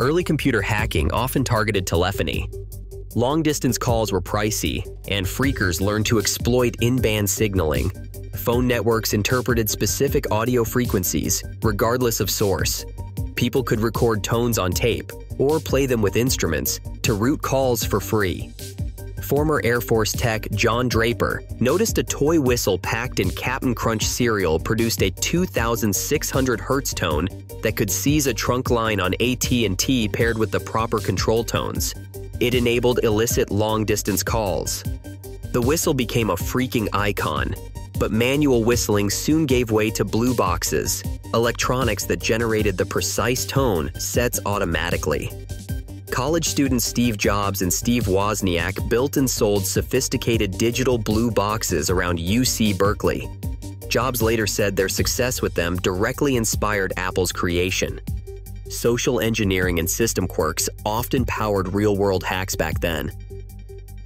early computer hacking often targeted telephony. Long-distance calls were pricey, and phreakers learned to exploit in-band signaling. Phone networks interpreted specific audio frequencies, regardless of source. People could record tones on tape, or play them with instruments, to route calls for free former Air Force tech John Draper noticed a toy whistle packed in Cap'n Crunch cereal produced a 2,600 Hz tone that could seize a trunk line on AT&T paired with the proper control tones. It enabled illicit long-distance calls. The whistle became a phreaking icon, but manual whistling soon gave way to blue boxes, electronics that generated the precise tone sets automatically. College students Steve Jobs and Steve Wozniak built and sold sophisticated digital blue boxes around UC Berkeley. Jobs later said their success with them directly inspired Apple's creation. Social engineering and system quirks often powered real-world hacks back then,